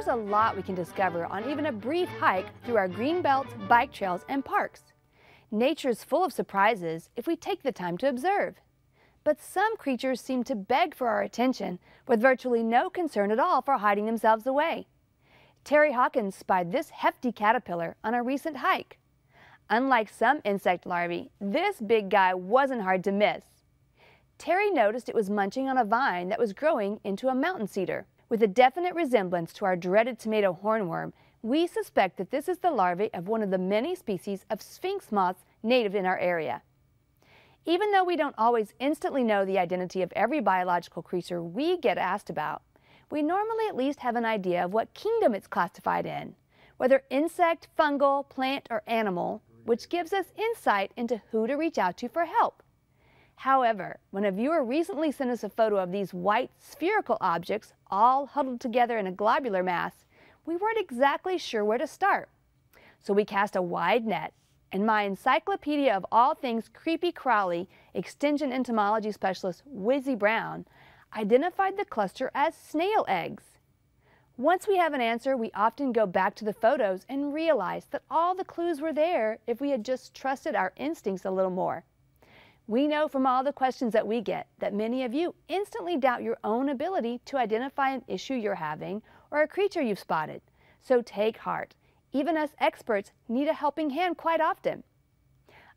There's a lot we can discover on even a brief hike through our green belts, bike trails, and parks. Nature is full of surprises if we take the time to observe. But some creatures seem to beg for our attention with virtually no concern at all for hiding themselves away. Terry Hawkins spied this hefty caterpillar on a recent hike. Unlike some insect larvae, this big guy wasn't hard to miss. Terry noticed it was munching on a vine that was growing into a mountain cedar. With a definite resemblance to our dreaded tomato hornworm, we suspect that this is the larvae of one of the many species of sphinx moths native in our area. Even though we don't always instantly know the identity of every biological creature we get asked about, we normally at least have an idea of what kingdom it's classified in, whether insect, fungal, plant, or animal, which gives us insight into who to reach out to for help. However, when a viewer recently sent us a photo of these white spherical objects all huddled together in a globular mass, we weren't exactly sure where to start. So we cast a wide net, and my encyclopedia of all things creepy crawly extension entomology specialist Wizzie Brown identified the cluster as snail eggs. Once we have an answer, we often go back to the photos and realize that all the clues were there if we had just trusted our instincts a little more. We know from all the questions that we get that many of you instantly doubt your own ability to identify an issue you're having or a creature you've spotted. So take heart. Even us experts need a helping hand quite often.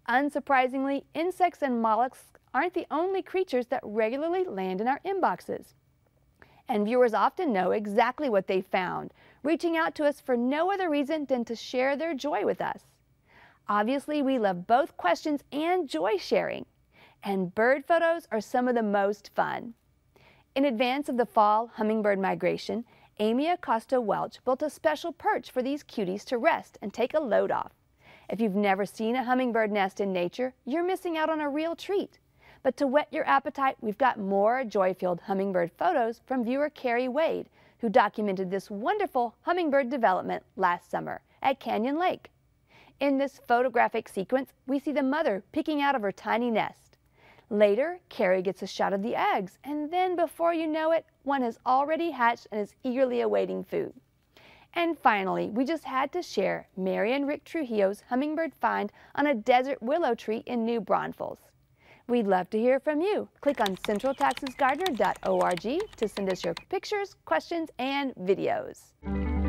Unsurprisingly, insects and mollusks aren't the only creatures that regularly land in our inboxes. And viewers often know exactly what they found, reaching out to us for no other reason than to share their joy with us. Obviously, we love both questions and joy sharing, and bird photos are some of the most fun. In advance of the fall hummingbird migration, Amy Acosta Welch built a special perch for these cuties to rest and take a load off. If you've never seen a hummingbird nest in nature, you're missing out on a real treat. But to whet your appetite, we've got more joy-filled hummingbird photos from viewer Carie Wade, who documented this wonderful hummingbird development last summer at Canyon Lake. In this photographic sequence, we see the mother picking out of her tiny nest. Later, Carie gets a shot of the eggs, and then before you know it, one has already hatched and is eagerly awaiting food. And finally, we just had to share Mary and Rick Trujillo's hummingbird find on a desert willow tree in New Braunfels. We'd love to hear from you. Click on centraltexasgardener.org to send us your pictures, questions, and videos.